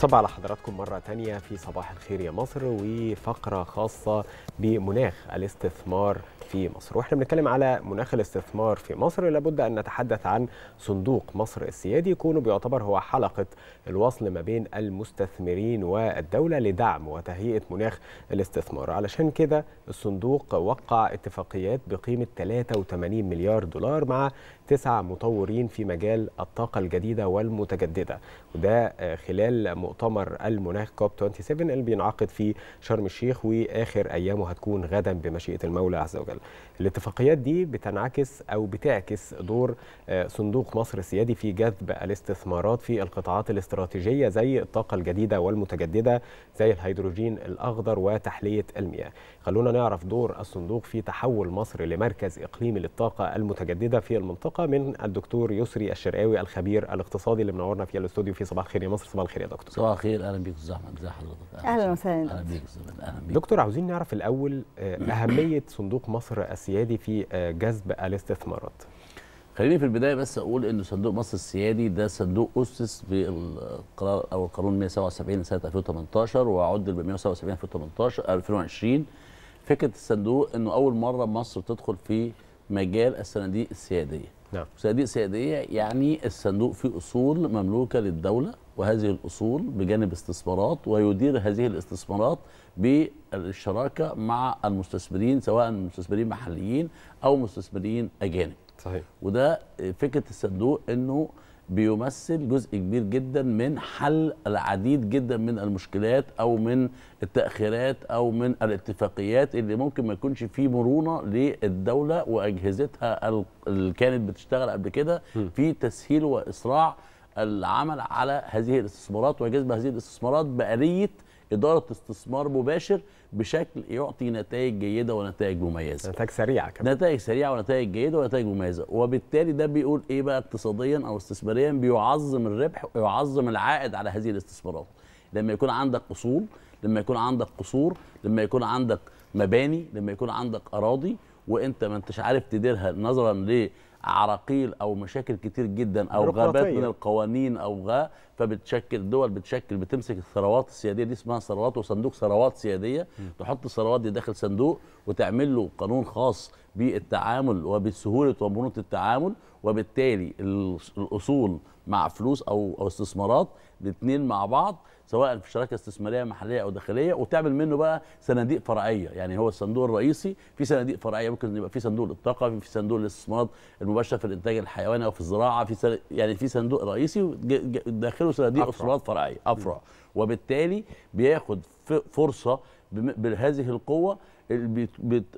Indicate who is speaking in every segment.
Speaker 1: صباح على حضراتكم مرة تانية في صباح الخير يا مصر وفقرة خاصة بمناخ الاستثمار في مصر. وإحنا بنتكلم على مناخ الاستثمار في مصر. لابد أن نتحدث عن صندوق مصر السيادي. يكون بيعتبر هو حلقة الوصل ما بين المستثمرين والدولة لدعم وتهيئة مناخ الاستثمار. علشان كده الصندوق وقع اتفاقيات بقيمة 83 مليار دولار مع تسع مطورين في مجال الطاقة الجديدة والمتجددة وده خلال مؤتمر المناخ كوب 27 اللي بينعقد في شرم الشيخ وآخر أيامه هتكون غدا بمشيئة المولى عز وجل. الاتفاقيات دي بتنعكس أو بتعكس دور صندوق مصر السيادي في جذب الاستثمارات في القطاعات الاستراتيجية زي الطاقة الجديدة والمتجددة زي الهيدروجين الأخضر وتحلية المياه. خلونا نعرف دور الصندوق في تحول مصر لمركز إقليمي للطاقة المتجددة في المنطقة من الدكتور يسري الشرقاوي الخبير الاقتصادي اللي منورنا في الاستوديو في صباح الخير. يا مصر صباح الخير يا دكتور.
Speaker 2: صباح الخير. أهلا بيك أستاذ أحمد. ازي حضرتك؟
Speaker 3: أهلا وسهلا.
Speaker 2: أهلا بيك أهلا بيك.
Speaker 1: دكتور عاوزين نعرف الأول أهمية صندوق مصر السيادي في جذب الاستثمارات.
Speaker 2: خليني في البداية بس أقول إن صندوق مصر السيادي ده صندوق أسس بالقرار أو القانون 177 سنه 2018 وعدل ب 177 2018 2020 فكرة الصندوق إنه أول مرة مصر تدخل في مجال الصناديق السيادية.
Speaker 1: نعم.
Speaker 2: صناديق سيادية يعني الصندوق فيه أصول مملوكة للدولة وهذه الأصول بجانب استثمارات ويدير هذه الاستثمارات بالشراكة مع المستثمرين سواء مستثمرين محليين أو مستثمرين أجانب.
Speaker 1: صحيح.
Speaker 2: وده فكرة الصندوق إنه بيمثل جزء كبير جدا من حل العديد جدا من المشكلات أو من التأخيرات أو من الاتفاقيات اللي ممكن ما يكونش فيه مرونة للدولة وأجهزتها اللي كانت بتشتغل قبل كده في تسهيل وإسراع العمل على هذه الاستثمارات وجذب هذه الاستثمارات بآلية إدارة استثمار مباشر بشكل يعطي نتائج جيدة ونتائج مميزة.
Speaker 1: نتائج سريعة كمان.
Speaker 2: نتائج سريعة ونتائج جيدة ونتائج مميزة. وبالتالي ده بيقول إيه بقى اقتصاديا أو استثماريا؟ بيعظم الربح ويعظم العائد على هذه الاستثمارات. لما يكون عندك أصول لما يكون عندك قصور لما يكون عندك مباني لما يكون عندك أراضي وانت ما انتش عارف تديرها نظرا لعراقيل أو مشاكل كتير جدا أو غابات من القوانين أو غا فبتشكل الدول بتشكل بتمسك الثروات السيادية. دي اسمها ثروات وصندوق ثروات سيادية. م. تحط الثروات دي داخل صندوق وتعمل له قانون خاص بالتعامل وبسهولة ومرونه التعامل. وبالتالي الأصول مع فلوس أو استثمارات الاثنين مع بعض. سواء في شراكة استثمارية محلية أو داخلية وتعمل منه بقى صناديق فرعية. يعني هو الصندوق الرئيسي في صناديق فرعية ممكن يبقى في صندوق للطاقة في صندوق للاستثمارات المباشرة في الإنتاج الحيواني أو في الزراعة في سن... يعني في صندوق رئيسي داخله صناديق اصولات فرعية. أفرع. وبالتالي بياخد فرصة بهذه القوة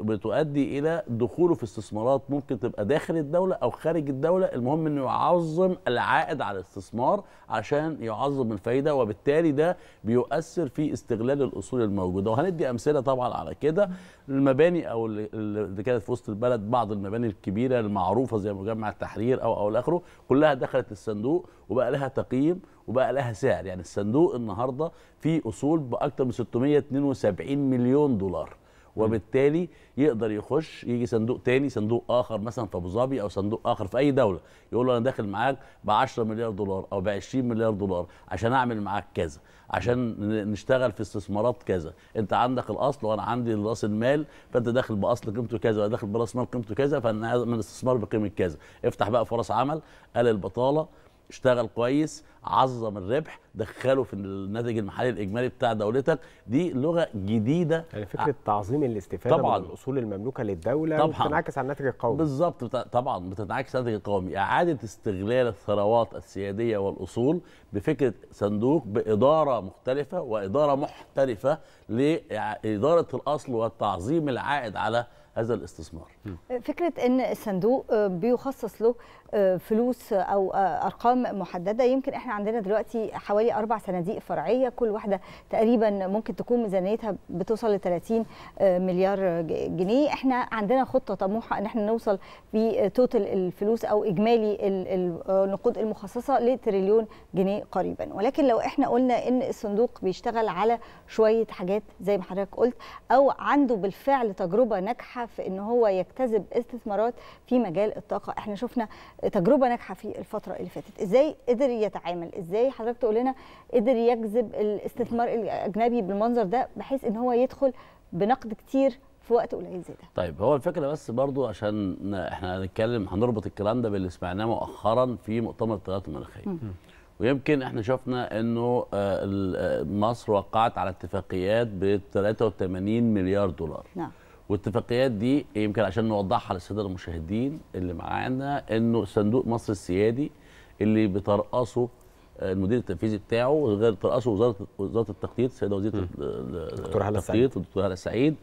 Speaker 2: بتؤدي إلى دخوله في استثمارات ممكن تبقى داخل الدولة أو خارج الدولة. المهم إنه يعظم العائد على الاستثمار عشان يعظم الفايدة وبالتالي ده بيؤثر في استغلال الأصول الموجودة. وهندي أمثلة طبعا على كده. المباني أو اللي كانت في وسط البلد بعض المباني الكبيرة المعروفة زي مجمع التحرير أو أو اخره كلها دخلت الصندوق وبقى لها تقييم وبقى لها سعر. يعني الصندوق النهارده فيه أصول باكثر من 672 مليون دولار. وبالتالي يقدر يخش يجي صندوق تاني صندوق آخر مثلا في أبو ظبي أو صندوق آخر في أي دولة. يقول له أنا داخل معاك ب 10 مليار دولار أو ب 20 مليار دولار عشان أعمل معاك كذا عشان نشتغل في استثمارات كذا. أنت عندك الأصل وأنا عندي رأس المال فأنت داخل بأصل قيمته كذا وأنا داخل برأس مال قيمته كذا فأنا من الاستثمار بقيمة كذا. افتح بقى فرص عمل قلل البطالة اشتغل كويس عظم الربح دخله في الناتج المحلي الإجمالي بتاع دولتك. دي لغة جديدة.
Speaker 1: يعني فكرة تعظيم الاستفادة
Speaker 2: طبعا.
Speaker 1: من الأصول المملوكة للدولة
Speaker 2: طبعا.
Speaker 1: بتنعكس على الناتج القومي.
Speaker 2: بالظبط طبعا بتنعكس على الناتج القومي. إعادة استغلال الثروات السيادية والأصول بفكرة صندوق بإدارة مختلفة وإدارة محترفة لاداره الأصل والتعظيم العائد على هذا الاستثمار.
Speaker 3: فكرة إن الصندوق بيخصص له فلوس أو أرقام محددة. يمكن إحنا عندنا دلوقتي حوالي أربع صناديق فرعية. كل واحدة تقريبا ممكن تكون ميزانيتها بتوصل ل 30 مليار جنيه. إحنا عندنا خطة طموحة إن إحنا نوصل بتوتال الفلوس أو إجمالي النقود المخصصة لتريليون جنيه قريبا. ولكن لو إحنا قلنا إن الصندوق بيشتغل على شوية حاجات زي ما حضرتك قلت أو عنده بالفعل تجربة ناجحة ناجحة في إن هو يجتذب استثمارات في مجال الطاقة. إحنا شفنا تجربة ناجحة في الفترة اللي فاتت. إزاي قدر يتعامل؟ إزاي حضرتك تقول لنا قدر يجذب الاستثمار الأجنبي بالمنظر ده بحيث إن هو يدخل بنقد كتير في وقت قليل زي ده؟
Speaker 2: طيب هو الفكرة بس برضو عشان إحنا هنتكلم هنربط الكلام ده باللي سمعناه مؤخرا في مؤتمر التغيرات المناخية. ويمكن إحنا شفنا إنه آه، آه، مصر وقعت على اتفاقيات ب 83 مليار دولار.
Speaker 3: نعم.
Speaker 2: والاتفاقيات دي يمكن عشان نوضحها للسادة المشاهدين اللي معانا إنه صندوق مصر السيادي اللي بترأسه آه، المدير التنفيذي بتاعه وغير ترأسه وزارة وزارة التخطيط السيده وزيره ال-
Speaker 1: دكتورة هالة
Speaker 2: التخطيط الدكتوره هالة سعيد.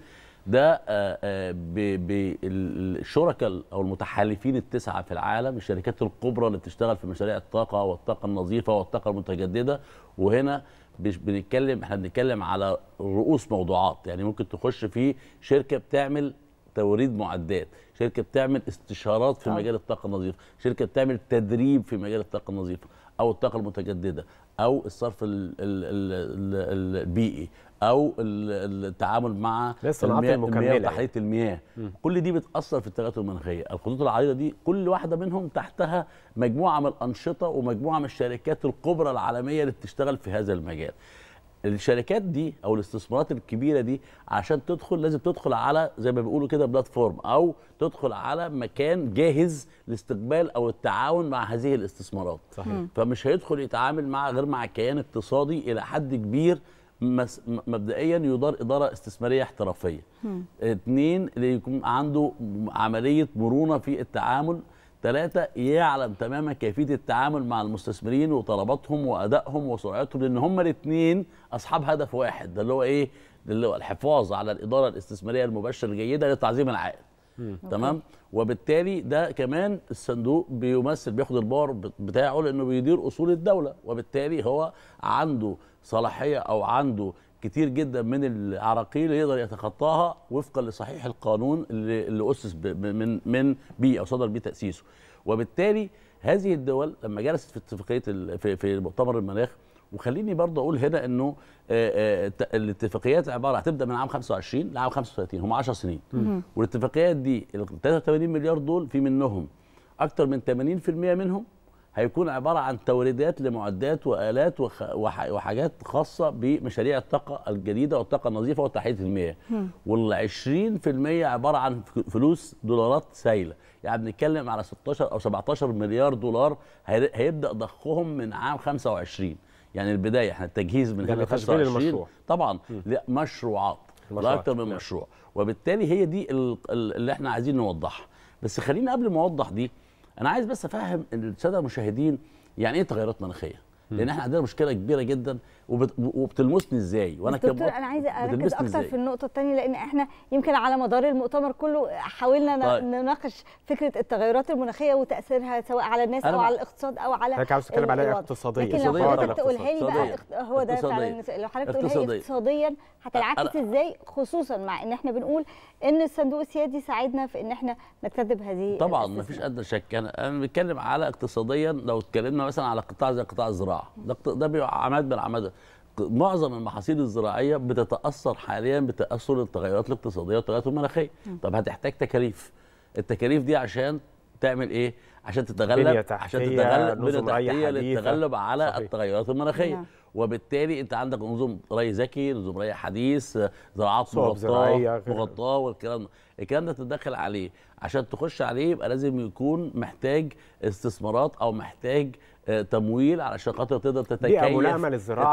Speaker 2: ده آه، آه، ب- ب- ال- الشركاء أو المتحالفين التسعة في العالم الشركات الكبرى اللي بتشتغل في مشاريع الطاقة والطاقة النظيفة والطاقة المتجددة. وهنا مش بنتكلم إحنا بنتكلم على رؤوس موضوعات يعني ممكن تخش في شركة بتعمل توريد معدات. شركة بتعمل استشارات في
Speaker 3: آه.
Speaker 2: مجال الطاقة النظيفة. شركة بتعمل تدريب في مجال الطاقة النظيفة أو الطاقة المتجددة أو الصرف ال- ال- ال- ال- البيئي أو ال- التعامل مع المياه-
Speaker 1: المكملة
Speaker 2: المياه
Speaker 1: يعني.
Speaker 2: وتحليه المياه. كل دي بتأثر في التغيرات المناخية. الخطوط العريضة دي كل واحدة منهم تحتها مجموعة من الأنشطة ومجموعة من الشركات الكبرى العالمية اللي بتشتغل في هذا المجال. الشركات دي أو الاستثمارات الكبيرة دي عشان تدخل لازم تدخل على زي ما بيقولوا كده بلاتفورم أو تدخل على مكان جاهز لاستقبال أو التعاون مع هذه الاستثمارات.
Speaker 1: صحيح.
Speaker 2: فمش هيدخل يتعامل مع غير مع كيان اقتصادي إلى حد كبير مبدئيا يدار إدارة استثمارية احترافية. اثنين اللي يكون عنده عملية مرونة في التعامل ثلاثة يعلم تماما كيفية التعامل مع المستثمرين وطلباتهم وأدائهم وسرعتهم لأن هما الاثنين أصحاب هدف واحد ده اللي هو إيه؟ ده اللي هو الحفاظ على الإدارة الاستثمارية المباشرة الجيدة لتعظيم العائد. تمام؟ وبالتالي ده كمان الصندوق بيمثل بياخد البار بتاعه لأنه بيدير أصول الدولة وبالتالي هو عنده صلاحية أو عنده كتير جدا من العراقيل يقدر يتخطاها وفقا لصحيح القانون اللي, اللي أسس من من بيه أو صدر بيه تأسيسه. وبالتالي هذه الدول لما جلست في اتفاقية في, في مؤتمر المناخ وخليني برضه أقول هنا إنه الاتفاقيات عبارة هتبدا من عام 25 لعام 35 هم 10 سنين. والاتفاقيات دي ال 83 مليار دول في منهم أكثر من 80% منهم هيكون عبارة عن توريدات لمعدات وآلات. وحاجات خاصة بمشاريع الطاقة الجديدة والطاقة النظيفة وتحليه المياه. وال 20% عبارة عن فلوس دولارات سايلة. يعني بنتكلم على 16 أو 17 مليار دولار هي... هيبدأ ضخهم من عام 25 يعني البداية إحنا التجهيز من
Speaker 1: ده
Speaker 2: هنا
Speaker 1: لتشغيل
Speaker 2: 25
Speaker 1: المشروع.
Speaker 2: طبعا. لا مشروعات. لا أكتر من
Speaker 1: نعم.
Speaker 2: مشروع. وبالتالي هي دي ال- ال- اللي إحنا عايزين نوضحها. بس خليني قبل ما أوضح دي أنا عايز بس افهم الساده المشاهدين يعني إيه تغيرات مناخيه؟ لأن إحنا عندنا مشكله كبيره جدا وبت- وبتلمسني إزاي وأنا
Speaker 3: بس دكتور أنا عايزة
Speaker 2: أركز
Speaker 3: أكتر
Speaker 2: إزاي؟
Speaker 3: في النقطة الثانية لأن إحنا يمكن على مدار المؤتمر كله حاولنا
Speaker 2: طيب.
Speaker 3: نناقش فكرة التغيرات المناخية وتأثيرها سواء على الناس
Speaker 2: أو
Speaker 3: على الاقتصاد أو على
Speaker 1: حضرتك عاوز تتكلم عليها. اقتصاديا
Speaker 3: لكن لو
Speaker 2: اقتصاديا
Speaker 3: حضرتك تقولها لي بقى هو ده. فعلا لو حضرتك تقولها لي
Speaker 2: اقتصاديا.
Speaker 3: هتنعكس إزاي خصوصا مع إن إحنا بنقول إن الصندوق السيادي ساعدنا في إن إحنا نجتذب هذه
Speaker 2: طبعا. ما فيش ادنى شك أنا بتكلم على اقتصاديا لو اتكلمنا مثلا على قطاع زي قطاع الزراعة ده ده بيبقى عماد من العماده معظم المحاصيل الزراعية بتتأثر حاليا بتأثر التغيرات الاقتصادية والتغيرات المناخية. طب هتحتاج تكاليف. التكاليف دي عشان تعمل إيه عشان تتغلب عشان تتغلب
Speaker 1: ري تحتية.
Speaker 2: للتغلب على
Speaker 1: صحيح.
Speaker 2: التغيرات المناخية
Speaker 3: نعم.
Speaker 2: وبالتالي أنت عندك نظم ري ذكي نظم ري حديث زراعات
Speaker 1: مغطاة
Speaker 2: مغطاة والكلام ده الكلام ده تتدخل عليه عشان تخش عليه يبقى لازم يكون محتاج استثمارات أو محتاج آه، تمويل علشان خاطر تقدر تتكيف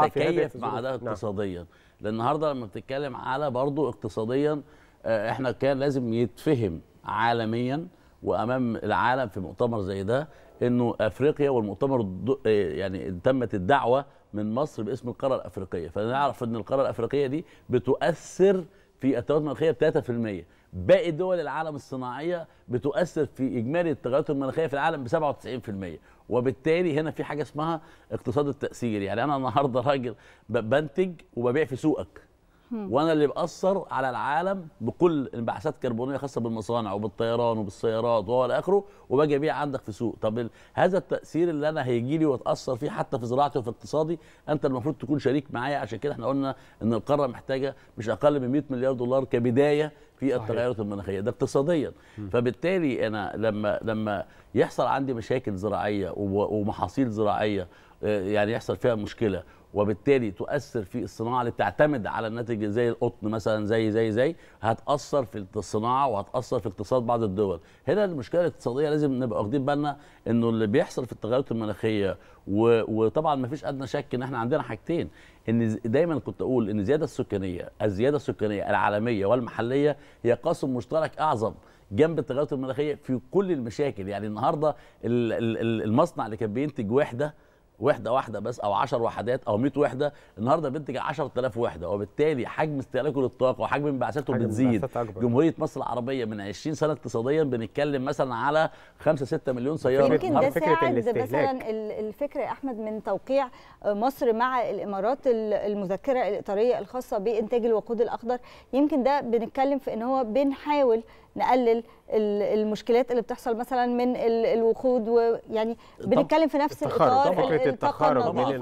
Speaker 2: تتكيف مع. ده
Speaker 1: نعم.
Speaker 2: اقتصاديا لأن النهارده لما بتتكلم على برضه اقتصاديا آه، إحنا كان لازم يتفهم عالميا وأمام العالم في مؤتمر زي ده إنه أفريقيا والمؤتمر آه، يعني تمت الدعوة من مصر باسم القارة الأفريقية. فنعرف إن القارة الأفريقية دي بتؤثر في التغيرات المناخية ب 3% باقي دول العالم الصناعية بتؤثر في إجمالي التغيرات المناخية في العالم ب 97% وبالتالي هنا في حاجة اسمها اقتصاد التأثير. يعني أنا النهارده راجل بنتج وببيع في سوقك. وأنا اللي بأثر على العالم بكل انبعاثات كربونية خاصة بالمصانع وبالطيران وبالسيارات وإلى آخره وباجي أبيع عندك في سوق. طب هذا التأثير اللي أنا هيجي لي وأتأثر فيه حتى في زراعتي وفي اقتصادي أنت المفروض تكون شريك معايا. عشان كده إحنا قلنا إن القارة محتاجة مش أقل من 100 مليار دولار كبداية في. التغيرات المناخية. ده اقتصاديا. فبالتالي أنا لما لما يحصل عندي مشاكل زراعية ومحاصيل زراعية آه، يعني يحصل فيها مشكلة وبالتالي تؤثر في الصناعة اللي بتعتمد على الناتج زي القطن مثلا زي زي زي هتأثر في الصناعة وهتأثر في اقتصاد بعض الدول هنا المشكلة الاقتصادية لازم نبقى واخدين بالنا إنه اللي بيحصل في التغيرات المناخية. وطبعا ما فيش أدنى شك إن إحنا عندنا حاجتين إن دايما كنت أقول إن الزيادة السكانية الزيادة السكانية العالمية والمحلية هي قاسم مشترك أعظم جنب التغيرات المناخية في كل المشاكل يعني النهارده ال- ال- ال- المصنع اللي كان بينتج وحدة وحدة واحدة بس أو 10 وحدات أو 100 وحدة النهارده بينتج 10000 وحدة وبالتالي حجم استهلاكه للطاقة وحجم انبعاثاته بتزيد
Speaker 1: انبعاثات أكبر.
Speaker 2: جمهورية مصر العربية من 20 سنة اقتصاديا بنتكلم مثلا على 5 6 مليون سيارة
Speaker 3: يمكن ده ساعد. مثلا ال- الفكرة يا أحمد من توقيع مصر مع الإمارات ال- المذكرة الإطارية الخاصة بإنتاج الوقود الأخضر يمكن ده بنتكلم في إن هو بنحاول نقلل ال- المشكلات اللي بتحصل مثلا من ال- الوقود ويعني بنتكلم في نفس
Speaker 1: التخارج
Speaker 3: الإطار
Speaker 1: فكرة
Speaker 3: ال-
Speaker 1: التخارج من الوقود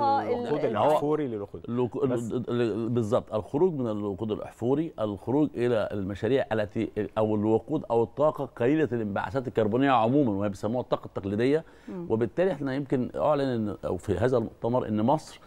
Speaker 3: ال-
Speaker 1: الإحفوري للوقود.
Speaker 2: بالظبط الخروج من الوقود الإحفوري الخروج إلى المشاريع التي أو الوقود أو الطاقة قليلة الانبعاثات الكربونية عموما وهي بيسموها الطاقة التقليدية. وبالتالي إحنا يمكن أعلن إن أو في هذا المؤتمر إن مصر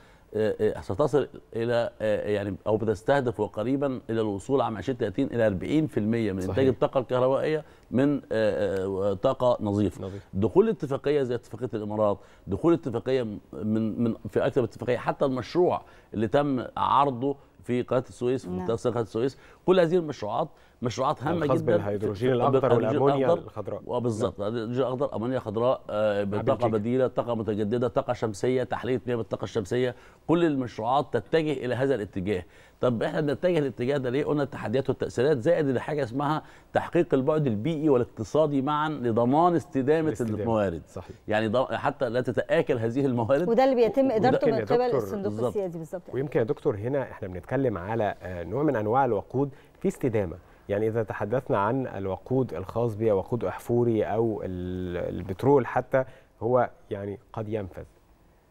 Speaker 2: ستصل إلى آه، يعني أو بتستهدف قريبا إلى الوصول عام 2030 إلى 40% من
Speaker 1: صحيح.
Speaker 2: انتاج الطاقة الكهربائية من آه، آه، طاقة نظيفة
Speaker 1: نظيف.
Speaker 2: دخول اتفاقيه زي اتفاقية الإمارات دخول اتفاقيه من من في أكثر اتفاقية حتى المشروع اللي تم عرضه في قناة السويس في
Speaker 3: نعم.
Speaker 2: منطقه قناة السويس. كل هذه المشروعات مشروعات
Speaker 1: هامة
Speaker 2: جدا.
Speaker 1: بالهيدروجين الأخضر
Speaker 2: بالهيدروجين والأمونيا.
Speaker 1: الخضراء.
Speaker 2: وبالظبط الهيدروجين الأخضر أمونيا خضراء آه،
Speaker 1: بطاقة.
Speaker 2: بديلة طاقة متجددة طاقة شمسية تحليه مياه بالطاقة الشمسية. كل المشروعات تتجه إلى هذا الاتجاه. طب إحنا بنتجه الاتجاه ده ليه؟ قلنا التحديات والتأثيرات زائد حاجة اسمها تحقيق البعد البيئي والاقتصادي معا لضمان استدامة
Speaker 1: الاستدامة.
Speaker 2: الموارد.
Speaker 1: صحيح.
Speaker 2: يعني ض- حتى لا تتآكل هذه الموارد.
Speaker 3: وده اللي بيتم
Speaker 1: إدارته
Speaker 3: من قبل
Speaker 1: دكتور
Speaker 3: الصندوق
Speaker 2: بالظبط.
Speaker 3: السيادي بالظبط.
Speaker 1: ويمكن يا دكتور هنا إحنا بنتكلم على آه، نوع من أنواع الوقود في استدامة. يعني إذا تحدثنا عن الوقود الخاص بوقود أحفوري أو ال- البترول حتى هو يعني قد ينفذ.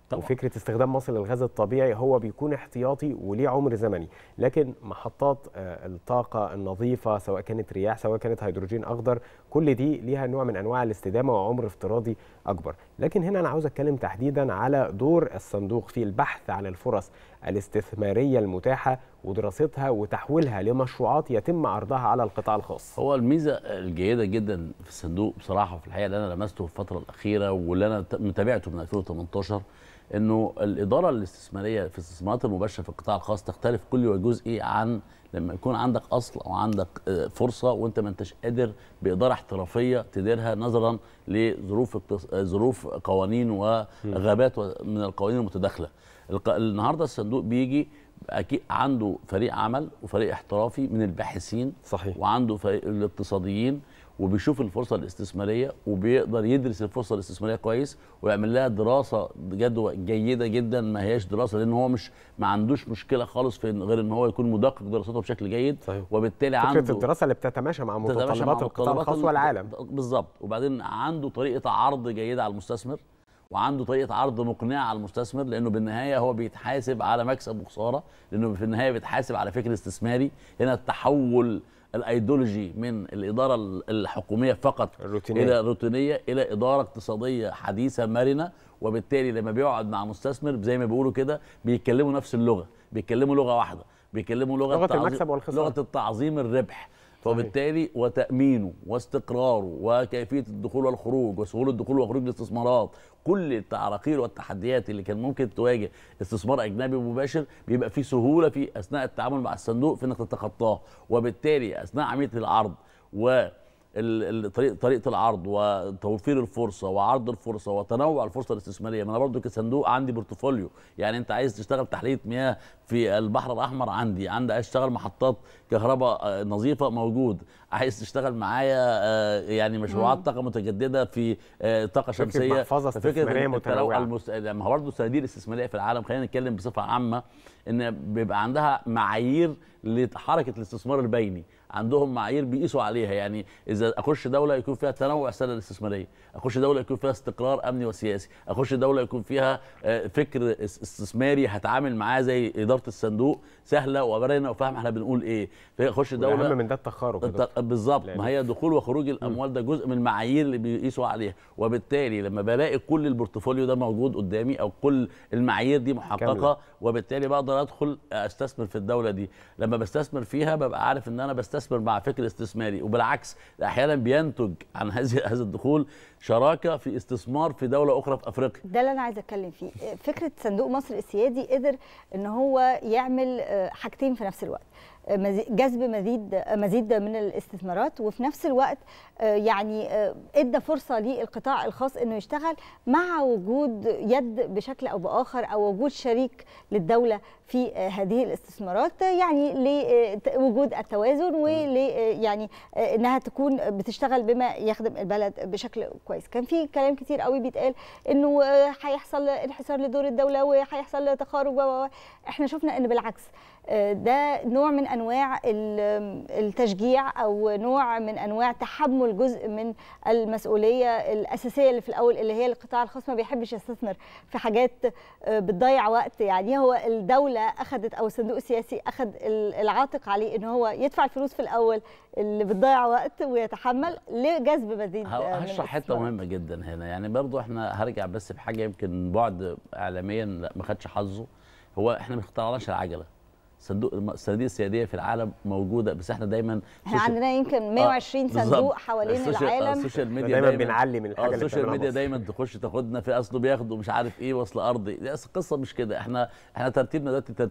Speaker 2: طبعاً.
Speaker 1: وفكرة استخدام مصر للغاز الطبيعي هو بيكون احتياطي وليه عمر زمني لكن محطات آه، الطاقة النظيفة سواء كانت رياح سواء كانت هيدروجين أخضر كل دي ليها نوع من أنواع الاستدامة وعمر افتراضي أكبر. لكن هنا أنا عاوز أتكلم تحديدا على دور الصندوق في البحث عن الفرص الاستثمارية المتاحة ودراستها وتحويلها لمشروعات يتم عرضها على القطاع الخاص.
Speaker 2: هو الميزة الجيدة جدا في الصندوق بصراحة في الحقيقة اللي أنا لمسته في الفترة الأخيرة واللي أنا متابعته من 2018 انه الاداره الاستثماريه في الاستثمارات المباشره في القطاع الخاص تختلف كل وجزئي عن لما يكون عندك اصل أو عندك آه، فرصه وانت ما انتش قادر باداره احترافيه تديرها نظرا لظروف آه، ظروف قوانين وغابات من القوانين المتداخلة. النهارده الصندوق بيجي أكيد عنده فريق عمل وفريق احترافي من الباحثين
Speaker 1: صحيح.
Speaker 2: وعنده فريق الاقتصاديين وبيشوف الفرصة الاستثمارية وبيقدر يدرس الفرصة الاستثمارية كويس ويعمل لها دراسة جدوى جيدة جدا ما هياش دراسة لأن هو مش ما عندوش مشكلة خالص في غير إن هو يكون مدقق دراسته بشكل جيد
Speaker 1: صحيح.
Speaker 2: وبالتالي
Speaker 1: فكرة
Speaker 2: عنده
Speaker 1: الدراسة اللي بتتماشى مع متطلبات القطاع الخاص
Speaker 2: ال-
Speaker 1: والعالم
Speaker 2: بالظبط وبعدين عنده طريقة عرض جيدة على المستثمر وعنده طريقة عرض مقنعة على المستثمر لأنه بالنهاية هو بيتحاسب على مكسب وخسارة لأنه في النهاية بيتحاسب على فكر استثماري. هنا التحول الايديولوجي من الإدارة ال- الحكومية فقط
Speaker 1: الروتينية.
Speaker 2: إلى روتينيه إلى إدارة اقتصادية حديثة مرنة وبالتالي لما بيقعد مع مستثمر زي ما بيقولوا كده بيتكلموا نفس اللغة بيتكلموا لغة واحدة بيتكلموا لغة
Speaker 1: لغة
Speaker 2: تعظيم-
Speaker 1: المكسب والخسارة.
Speaker 2: لغة التعظيم الربح فبالتالي وتأمينه واستقراره وكيفية الدخول والخروج وسهولة الدخول والخروج للاستثمارات كل التعراقيل والتحديات اللي كان ممكن تواجه استثمار أجنبي مباشر بيبقى في سهولة في أثناء التعامل مع الصندوق في إنك تتخطاه. وبالتالي أثناء عملية العرض و ال- ال- طريق طريقة العرض وتوفير الفرصة وعرض الفرصة وتنوع الفرصة الاستثمارية. ما أنا برضو كصندوق عندي بورتفوليو. يعني أنت عايز تشتغل تحلية مياه في البحر الأحمر عندي. عندي عايز تشتغل محطات كهرباء آه، نظيفة موجود. عايز تشتغل معايا آه، يعني مشروعات طاقة متجددة في آه، طاقة
Speaker 1: فكرة
Speaker 2: شمسية.
Speaker 1: محفظة
Speaker 2: ففكرة
Speaker 1: استثمارية
Speaker 2: التنوع
Speaker 1: متنوعة.
Speaker 2: المس... لما برضه الصناديق الاستثمارية في العالم خلينا نتكلم بصفة عامة إن بيبقى عندها معايير لحركة الاستثمار البيني. عندهم معايير بيقيسوا عليها. يعني إذا أخش دولة يكون فيها تنوع السلة الاستثمارية أخش دولة يكون فيها استقرار أمني وسياسي أخش دولة يكون فيها آه، فكر اس- استثماري هتعامل معاه زي إدارة الصندوق سهلة ومرنه وفاهم إحنا بنقول إيه. اخش دولة
Speaker 1: والأهم من ده التخارج
Speaker 2: بالظبط. ما هي دخول وخروج الأموال ده جزء من المعايير اللي بيقيسوا عليها. وبالتالي لما بلاقي كل ال portfolio ده موجود قدامي أو كل المعايير دي محققة
Speaker 1: كاملة.
Speaker 2: وبالتالي بقدر أدخل أستثمر في الدولة دي. لما بستثمر فيها ببقى عارف إن أنا بستثمر مع فكر استثماري. وبالعكس أحيانا بينتج عن هذه هذا الدخول شراكة في استثمار في دولة أخرى في أفريقيا.
Speaker 3: ده اللي أنا عايزة أتكلم فيه. فكرة صندوق مصر السيادي قدر إن هو يعمل آه، حاجتين في نفس الوقت. جذب مزيد مزيد من الاستثمارات وفي نفس الوقت آه، يعني آه، ادى فرصة للقطاع الخاص إنه يشتغل مع وجود يد بشكل أو بآخر أو وجود شريك للدولة في آه، هذه الاستثمارات يعني لوجود التوازن ول يعني إنها تكون بتشتغل بما يخدم البلد بشكل كويس كان في كلام كتير قوي بيتقال إنه هيحصل انحسار لدور الدولة وهيحصل تخارج. إحنا شفنا إن بالعكس ده نوع من أنواع ال- التشجيع أو نوع من أنواع تحمل جزء من المسؤولية الأساسية اللي في الأول اللي هي القطاع الخاص. ما بيحبش يستثمر في حاجات آه، بتضيع وقت. يعني هو الدولة اخذت أو الصندوق السيادي اخذ ال- العاتق عليه إن هو يدفع الفلوس في الأول اللي بتضيع وقت ويتحمل لجذب مزيد
Speaker 2: هشرح
Speaker 3: حتة.
Speaker 2: مهمة جدا هنا. يعني برضو إحنا هرجع بس بحاجة يمكن بعد اعلاميا لا ما خدش حظه. هو إحنا ما اخترعناش العجلة. صندوق الصناديق السياديه في العالم موجودة بس إحنا دايما إحنا
Speaker 3: عندنا يمكن 120
Speaker 2: آه،
Speaker 3: صندوق. حوالين
Speaker 2: ال social- آه،
Speaker 3: العالم.
Speaker 2: ال
Speaker 1: social
Speaker 2: ميديا
Speaker 1: دايما بنعلي من الحاجة اللي ال
Speaker 2: social
Speaker 1: media.
Speaker 2: دايما تخش تاخدنا في اصله بياخدوا مش عارف إيه وصل أرضي. لا أصل القصة مش كده. إحنا إحنا ترتيبنا دلوقتي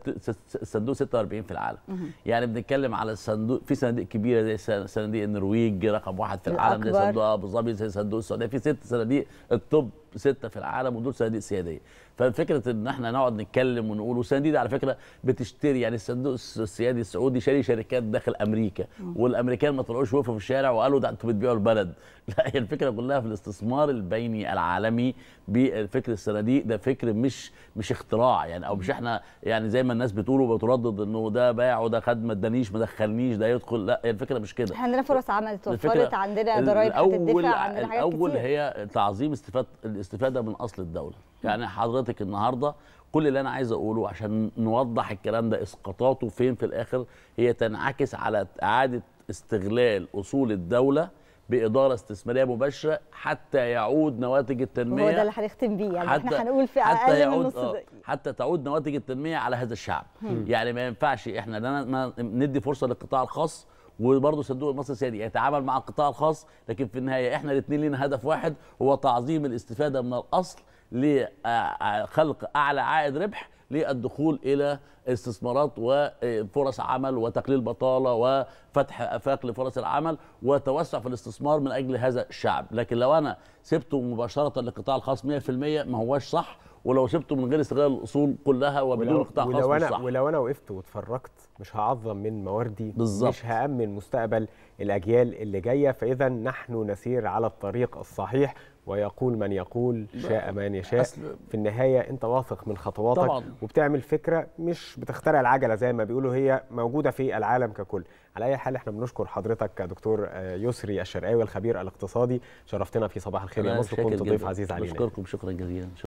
Speaker 2: الصندوق 46 في العالم. يعني بنتكلم على الصندوق في صناديق كبيرة زي صن- صناديق النرويج رقم واحد في العالم زي. صندوق أبو ظبي زي صندوق السعودية. في ست صناديق ال top ستة في العالم ودول صناديق سيادية. ففكرة إن إحنا نقعد نتكلم ونقول والصناديق دي على فكرة بتشتري يعني الصندوق الس- السيادي السعودي شاري شركات داخل أمريكا والأمريكان ما طلعوش وقفوا في الشارع وقالوا ده أنتوا بتبيعوا البلد. لا هي الفكرة كلها في الاستثمار البيني العالمي بفكر الصناديق ده فكر مش مش اختراع يعني أو مش إحنا يعني زي ما الناس بتقول وبتردد إنه ده باع وده خد ما ادانيش ما دخلنيش ده يدخل. لا هي الفكرة مش كده.
Speaker 3: إحنا عندنا فرص عمل اتوفرت
Speaker 2: الفكرة
Speaker 3: عندنا ضرائب هتدفع عندنا حاجات
Speaker 2: الأول
Speaker 3: كتير.
Speaker 2: هي تعظيم استفاد الاستفادة من أصل الدولة. يعني حضرتك النهارده كل اللي أنا عايز أقوله عشان نوضح الكلام ده إسقاطاته فين في الآخر هي تنعكس على إعادة استغلال أصول الدولة بإدارة استثمارية مباشرة حتى يعود نواتج التنمية
Speaker 3: هو ده اللي هنختم بيه يعني. إحنا هنقول في
Speaker 2: حتى
Speaker 3: أقل من
Speaker 2: يعود
Speaker 3: نص
Speaker 2: آه، حتى تعود نواتج التنمية على هذا الشعب. يعني ما ينفعش إحنا ما ندي فرصة للقطاع الخاص وبرضه صندوق المصري السيادي يتعامل مع القطاع الخاص لكن في النهاية إحنا الاثنين لنا هدف واحد هو تعظيم الاستفادة من الأصل لخلق أعلى عائد ربح للدخول إلى استثمارات وفرص عمل وتقليل بطالة وفتح أفاق لفرص العمل وتوسع في الاستثمار من أجل هذا الشعب. لكن لو أنا سبته مباشرة للقطاع الخاص 100% ما هوش صح ولو سبته من غير استغلال الأصول كلها وبدون قطاع خاص
Speaker 1: ولو أنا
Speaker 2: صح.
Speaker 1: ولو أنا وقفت واتفرجت مش هعظم من مواردي
Speaker 2: بالظبط.
Speaker 1: مش هأمن مستقبل الأجيال اللي جاية. فإذا نحن نسير على الطريق الصحيح ويقول من يقول شاء من يشاء. في النهاية أنت واثق من خطواتك
Speaker 2: طبعاً.
Speaker 1: وبتعمل فكرة مش بتخترع العجلة زي ما بيقولوا هي موجودة في العالم ككل. على أي حال إحنا بنشكر حضرتك دكتور آه، يسري الشرقاوي الخبير الاقتصادي. شرفتنا في صباح الخير يا مصر. كنت ضيف. عزيز علينا.
Speaker 2: بشكركم. شكرا جزيلا.